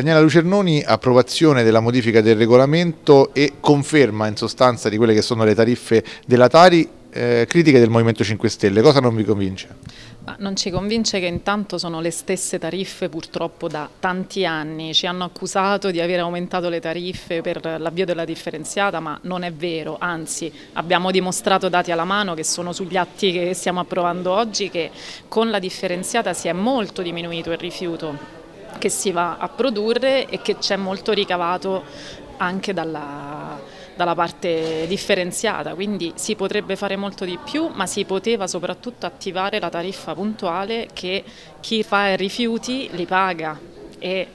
Daniela Lucernoni, approvazione della modifica del regolamento e conferma in sostanza di quelle che sono le tariffe della Tari, eh, critiche del Movimento 5 Stelle, cosa non vi convince? Ma non ci convince che intanto sono le stesse tariffe purtroppo da tanti anni, ci hanno accusato di aver aumentato le tariffe per l'avvio della differenziata ma non è vero, anzi abbiamo dimostrato dati alla mano che sono sugli atti che stiamo approvando oggi che con la differenziata si è molto diminuito il rifiuto che si va a produrre e che c'è molto ricavato anche dalla, dalla, parte differenziata, quindi si potrebbe fare molto di più, ma si poteva soprattutto attivare la tariffa puntuale che chi fa rifiuti li paga e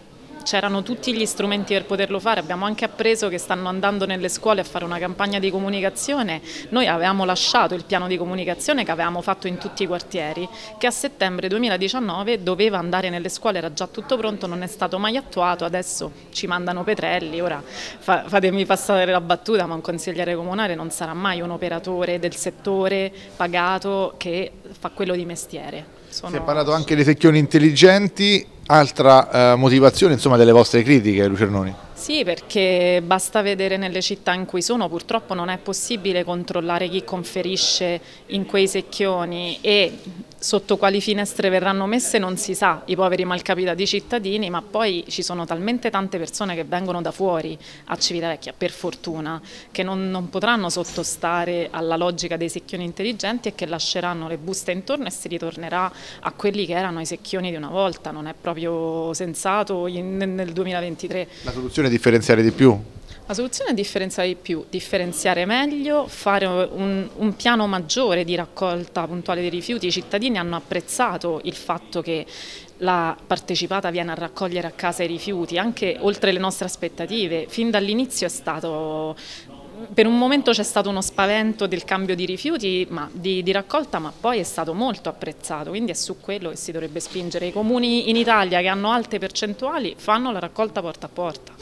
c'erano tutti gli strumenti per poterlo fare, abbiamo anche appreso che stanno andando nelle scuole a fare una campagna di comunicazione, noi avevamo lasciato il piano di comunicazione che avevamo fatto in tutti i quartieri, che a settembre 2019 doveva andare nelle scuole, era già tutto pronto, non è stato mai attuato, adesso ci mandano Petrelli, ora fatemi passare la battuta, ma un consigliere comunale non sarà mai un operatore del settore pagato che fa quello di mestiere. Sono... Si è parlato anche dei secchioni intelligenti, altra eh, motivazione insomma, delle vostre critiche Lucernoni? Sì, perché basta vedere nelle città in cui sono, purtroppo non è possibile controllare chi conferisce in quei secchioni e sotto quali finestre verranno messe non si sa, i poveri malcapitati cittadini, ma poi ci sono talmente tante persone che vengono da fuori a Civitavecchia, per fortuna, che non, non potranno sottostare alla logica dei secchioni intelligenti e che lasceranno le buste intorno e si ritornerà a quelli che erano i secchioni di una volta, non è proprio sensato nel 2023. La soluzione differenziare di più? La soluzione è differenziare di più, differenziare meglio, fare un, un, piano maggiore di raccolta puntuale dei rifiuti. I cittadini hanno apprezzato il fatto che la partecipata viene a raccogliere a casa i rifiuti, anche oltre le nostre aspettative. Fin dall'inizio è stato per un momento c'è stato uno spavento del cambio di rifiuti ma, di, di, raccolta, ma poi è stato molto apprezzato, quindi è su quello che si dovrebbe spingere. I comuni in Italia che hanno alte percentuali fanno la raccolta porta a porta.